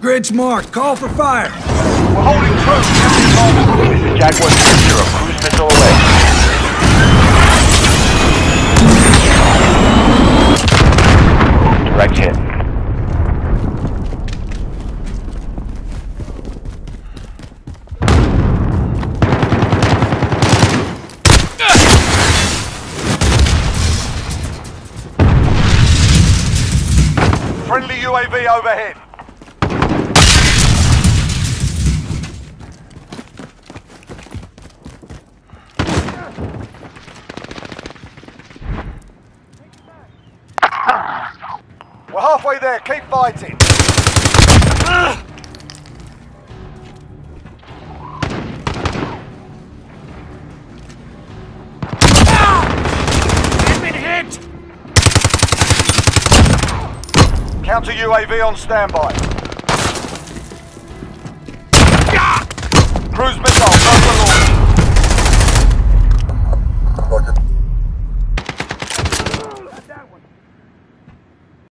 Grid's marked. Call for fire. We're holding true. This is Jaguar 0 Cruise missile away. Direct hit. Friendly UAV overhead. We're halfway there, keep fighting! Counter UAV on standby. Cruise